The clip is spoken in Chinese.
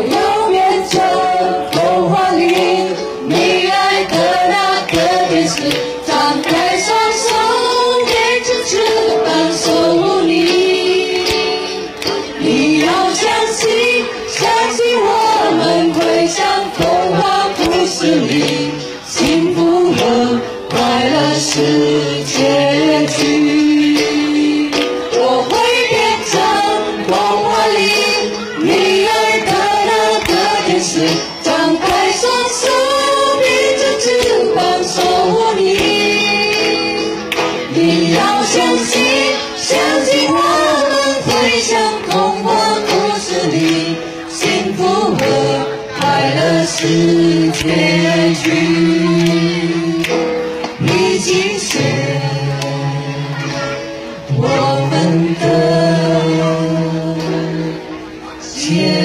我要变成童话里你爱的那个天使，张开双手，变成翅膀守护你。你要相信，相信我们会像童话故事里，幸福和快乐是结相信相信我们会像童话故事里幸福和快乐是结局，一起写。我们的心。